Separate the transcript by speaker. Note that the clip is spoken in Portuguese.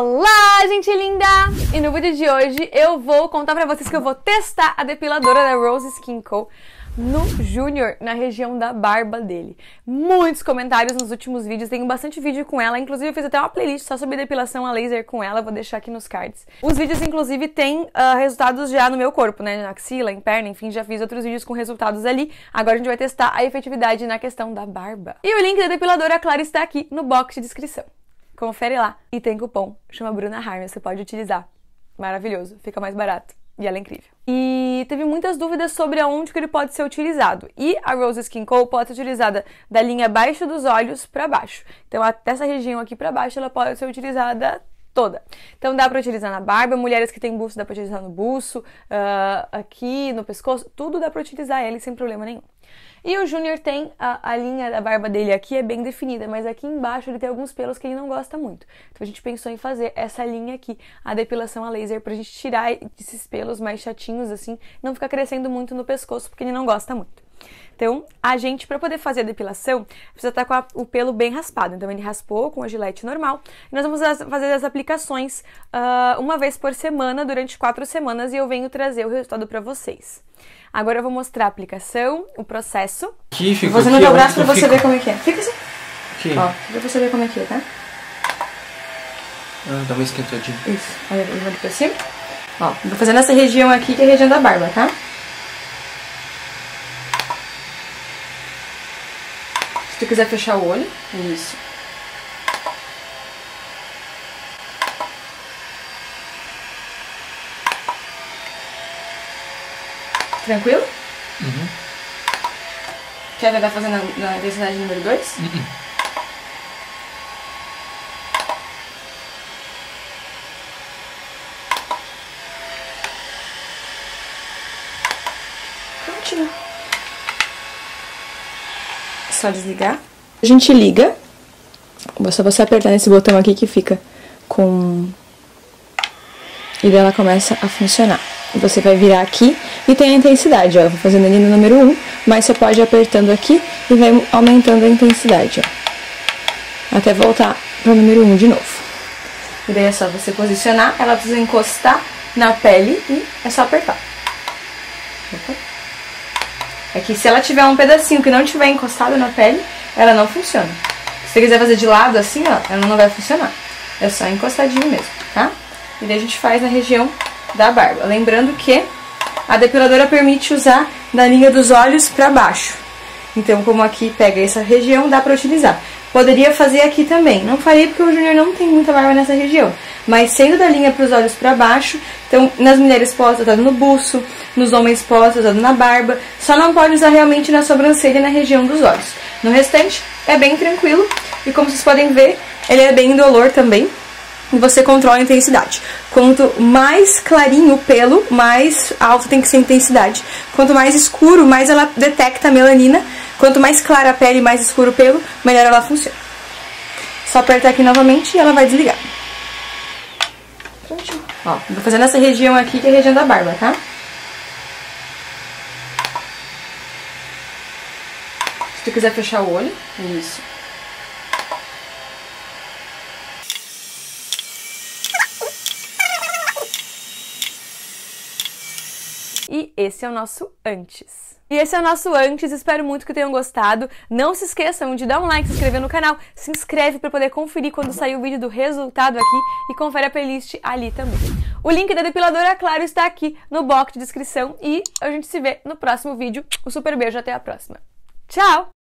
Speaker 1: Olá, gente linda! E no vídeo de hoje eu vou contar pra vocês que eu vou testar a depiladora da Rose Skin Co no Júnior, na região da barba dele. Muitos comentários nos últimos vídeos, tenho bastante vídeo com ela, inclusive eu fiz até uma playlist só sobre depilação a laser com ela, vou deixar aqui nos cards. Os vídeos, inclusive, têm uh, resultados já no meu corpo, né, na axila, em perna, enfim, já fiz outros vídeos com resultados ali. Agora a gente vai testar a efetividade na questão da barba. E o link da depiladora, claro, está aqui no box de descrição. Confere lá. E tem cupom, chama Bruna Harm, você pode utilizar. Maravilhoso, fica mais barato. E ela é incrível. E teve muitas dúvidas sobre aonde que ele pode ser utilizado. E a Rose Skin Co pode ser utilizada da linha abaixo dos olhos para baixo. Então, até essa região aqui para baixo, ela pode ser utilizada toda. Então dá para utilizar na barba, mulheres que têm buço dá para utilizar no buço, uh, aqui no pescoço, tudo dá para utilizar ele sem problema nenhum. E o Júnior tem a, a, linha da barba dele aqui é bem definida, mas aqui embaixo ele tem alguns pelos que ele não gosta muito. Então a gente pensou em fazer essa linha aqui, a depilação a laser, pra gente tirar esses pelos mais chatinhos assim, não ficar crescendo muito no pescoço, porque ele não gosta muito. Então, a gente, para poder fazer a depilação, precisa estar tá com a, o pelo bem raspado. Então, ele raspou com a gilete normal. E nós vamos fazer as aplicações uh, uma vez por semana, durante quatro semanas, e eu venho trazer o resultado para vocês. Agora eu vou mostrar a aplicação, o processo.
Speaker 2: Aqui, fica
Speaker 1: Vou fazendo o braço pra você ver como é que é. Fica assim.
Speaker 2: Aqui.
Speaker 1: Ó, pra você ver como é que é, tá?
Speaker 2: Ah, dá uma esquentadinha.
Speaker 1: Isso. Olha, eu vou pra cima. Ó, vou fazendo essa região aqui, que é a região da barba, tá? Se tu quiser fechar o olho, isso. Tranquilo?
Speaker 2: Uhum.
Speaker 1: Quer tentar fazer na, na intensidade número 2?
Speaker 2: Uhum.
Speaker 1: Prontinho. Só desligar. A gente liga. Só você apertar nesse botão aqui que fica com... E daí ela começa a funcionar. Você vai virar aqui e tem a intensidade, ó. Eu vou fazendo ali no número 1, mas você pode ir apertando aqui e vai aumentando a intensidade, ó. Até voltar pro número 1 de novo. E daí é só você posicionar, ela precisa encostar na pele e é só apertar. Opa. É que se ela tiver um pedacinho que não tiver encostado na pele, ela não funciona. Se você quiser fazer de lado assim, ó, ela não vai funcionar. É só encostadinho mesmo, tá? E daí a gente faz na região da barba. Lembrando que a depiladora permite usar da linha dos olhos para baixo. Então, como aqui pega essa região, dá para utilizar. Poderia fazer aqui também. Não farei porque o Júnior não tem muita barba nessa região. Mas sendo da linha para os olhos para baixo, então nas mulheres pode estar no buço, nos homens pode estar na barba. Só não pode usar realmente na sobrancelha e na região dos olhos. No restante, é bem tranquilo. E como vocês podem ver, ele é bem indolor também e você controla a intensidade. Quanto mais clarinho o pelo, mais alto tem que ser a intensidade. Quanto mais escuro, mais ela detecta a melanina. Quanto mais clara a pele e mais escuro o pelo, melhor ela funciona. Só apertar aqui novamente e ela vai desligar. Prontinho. Ó, vou fazer nessa região aqui, que é a região da barba, tá? Se tu quiser fechar o olho, isso. E esse é o nosso antes. E esse é o nosso antes, espero muito que tenham gostado. Não se esqueçam de dar um like, se inscrever no canal, se inscreve para poder conferir quando sair o vídeo do resultado aqui e confere a playlist ali também. O link da depiladora, claro, está aqui no box de descrição e a gente se vê no próximo vídeo. Um super beijo, até a próxima. Tchau!